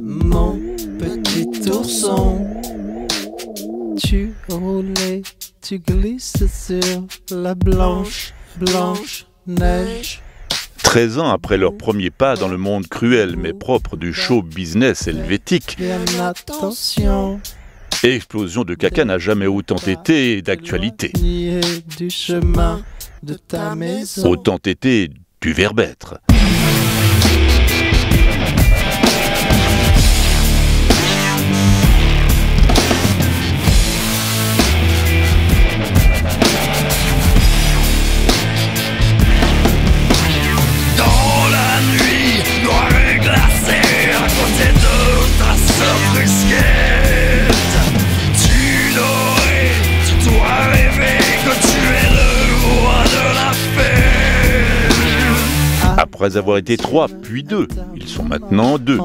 Mon petit ourson. Tu roulais, tu glisses sur la blanche, blanche neige. 13 ans après leur premier pas dans le monde cruel mais propre du show business helvétique, Bien attention, Explosion de caca n'a jamais autant été d'actualité. Autant été du verbe Après avoir été trois, puis deux, ils sont maintenant deux.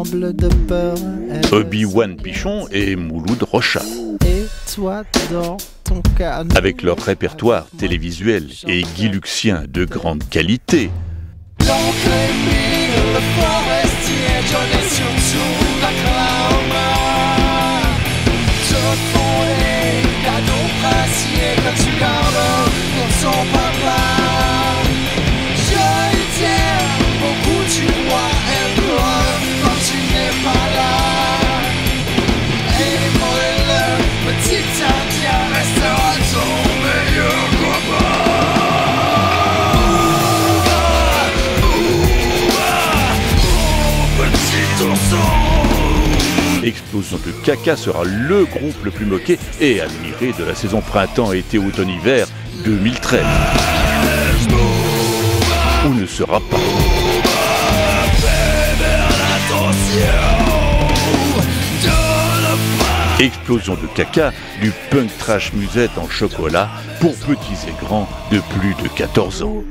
Obi-Wan Pichon et Mouloud Rocha. Et toi dans ton canot. Avec leur répertoire télévisuel et guiluxien de grande qualité, L'oncle Émile, le forestier, John et surtout Oklahoma Explosion de caca sera le groupe le plus moqué et admiré de la saison printemps-été automne-hiver 2013. Ou ne sera pas. Explosion de caca, du punk trash musette en chocolat pour petits et grands de plus de 14 ans.